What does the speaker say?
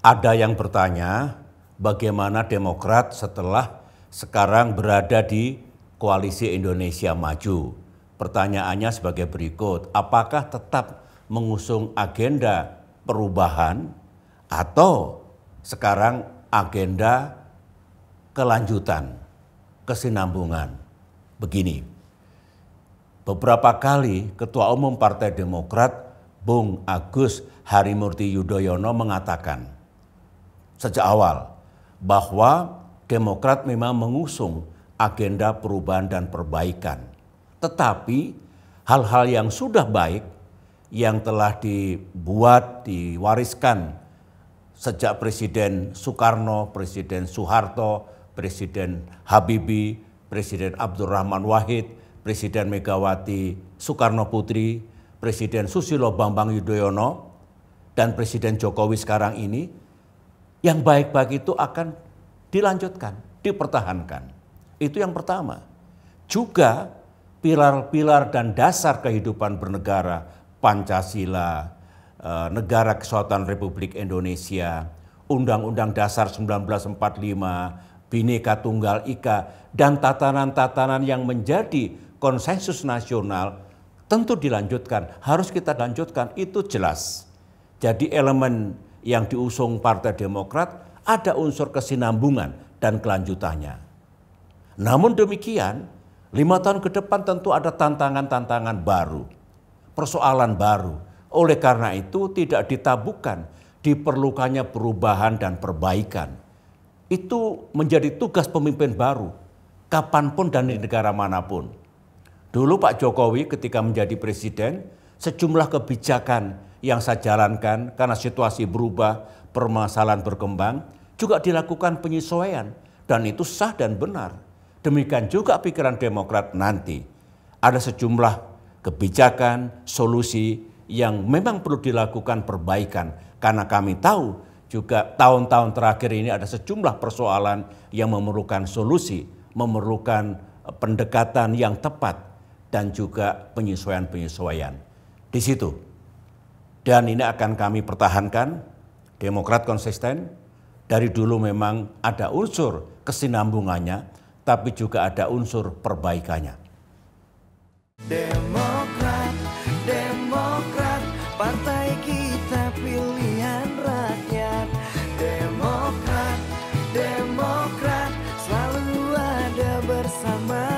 Ada yang bertanya, bagaimana Demokrat setelah sekarang berada di Koalisi Indonesia Maju? Pertanyaannya sebagai berikut, apakah tetap mengusung agenda perubahan atau sekarang agenda kelanjutan, kesinambungan? Begini, beberapa kali Ketua Umum Partai Demokrat Bung Agus Harimurti Yudhoyono mengatakan, sejak awal bahwa Demokrat memang mengusung agenda perubahan dan perbaikan. Tetapi hal-hal yang sudah baik yang telah dibuat, diwariskan sejak Presiden Soekarno, Presiden Soeharto, Presiden Habibie, Presiden Abdurrahman Wahid, Presiden Megawati Soekarno Putri, Presiden Susilo Bambang Yudhoyono, dan Presiden Jokowi sekarang ini yang baik-baik itu akan dilanjutkan, dipertahankan. Itu yang pertama. Juga pilar-pilar dan dasar kehidupan bernegara, Pancasila, eh, Negara Kesatuan Republik Indonesia, Undang-Undang Dasar 1945, Bhinneka Tunggal Ika, dan tatanan-tatanan yang menjadi konsensus nasional tentu dilanjutkan, harus kita lanjutkan, itu jelas. Jadi elemen yang diusung Partai Demokrat ada unsur kesinambungan dan kelanjutannya. Namun demikian, lima tahun ke depan tentu ada tantangan-tantangan baru, persoalan baru. Oleh karena itu tidak ditabukan diperlukannya perubahan dan perbaikan. Itu menjadi tugas pemimpin baru, kapan pun dan di negara mana pun. Dulu Pak Jokowi ketika menjadi presiden, sejumlah kebijakan yang saya jalankan karena situasi berubah, permasalahan berkembang, juga dilakukan penyesuaian dan itu sah dan benar. Demikian juga pikiran Demokrat nanti. Ada sejumlah kebijakan, solusi yang memang perlu dilakukan perbaikan karena kami tahu juga tahun-tahun terakhir ini ada sejumlah persoalan yang memerlukan solusi, memerlukan pendekatan yang tepat dan juga penyesuaian-penyesuaian di situ. Dan ini akan kami pertahankan, Demokrat konsisten, dari dulu memang ada unsur kesinambungannya, tapi juga ada unsur perbaikannya. Demokrat, Demokrat, partai kita pilihan rakyat. Demokrat, Demokrat, selalu ada bersama.